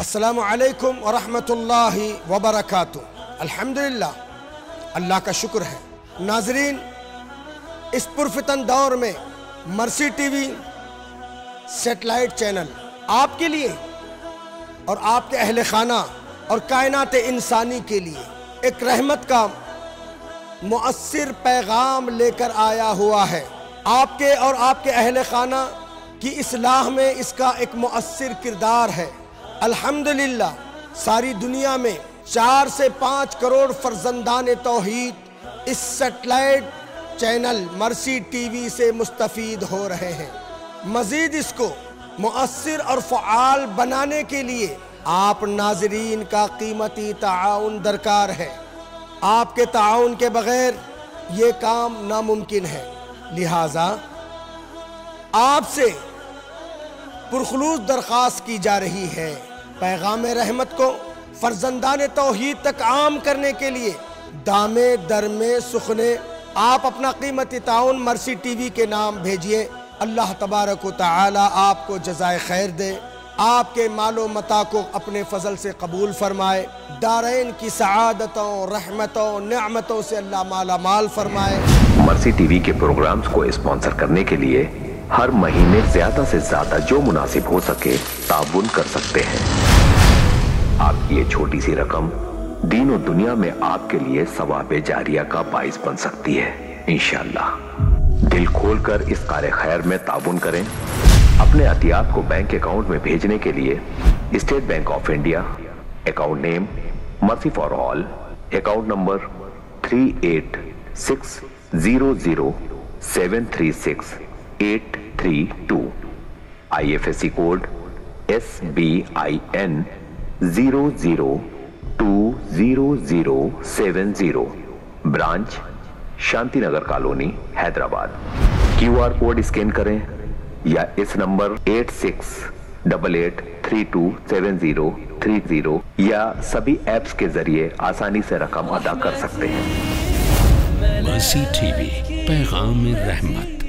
السلام علیکم ورحمۃ اللہ وبرکاتہ۔ الحمدللہ، اللہ کا شکر ہے۔ ناظرین، اس پرفتن دور میں مرسی ٹی وی سیٹلائٹ چینل آپ کے لیے اور آپ کے اہل خانہ اور کائنات انسانی کے لیے ایک رحمت کا مؤثر پیغام لے کر آیا ہوا ہے۔ آپ کے اور آپ کے اہل خانہ کی اصلاح میں اس کا ایک مؤثر کردار ہے۔ الحمدللہ، ساری دنیا میں چار سے پانچ کروڑ فرزندان توحید اس satellite channel Mercy T V سے مستفید ہو رہے ہیں۔ مزید اس کو مؤثر اور فعال بنانے کے لیے آپ ناظرین کا قیمتی تعاون درکار ہے۔ آپ کے تعاون کے بغیر یہ کام ناممکن ہے۔ لہٰذا آپ سے پرخلوص درخواست کی جا رہی ہے۔ پیغام رحمت کو فرزندان توحید تک عام کرنے کے لیے دامے، درمے، سخنے، آپ اپنا قیمتی تعاون مرسی ٹی وی کے نام بھیجئے اللہ تبارک و تعالی آپ کو جزائے خیر دے۔ آپ کے مال و متا کو اپنے فضل سے قبول فرمائے۔ دارین کی سعادتوں، رحمتوں، نعمتوں سے اللہ مالا مال فرمائے۔ مرسی ٹی وی کے پروگرامز کو اسپانسر کرنے کے لیے ہر مہینے زیادہ سے زیادہ جو مناسب ہو سکے تعاون کر سکتے ہیں۔ آپ کی یہ چھوٹی سی رقم دین و دنیا میں آپ کے لیے ثواب جاریہ کا باعث بن سکتی ہے۔ انشاءاللہ۔ دل کھول کر اس کار خیر میں تعاون کریں۔ اپنے عطیات کو بینک اکاؤنٹ میں بھیجنے کے لیے state bank of India, account name Mercy for all, account number three eight six zero zero seven three six. Eight three two I F S C code S B I N zero zero two zero zero seven zero branch Shanti Nagar colony Hyderabad Q R code scan کریں یا اس number eight six double eight three two seven zero three zero یا سبھی apps کے ذریعے آسانی سے رقم ادا کر سکتے ہیں مرسی ٹی وی پیغام رحمت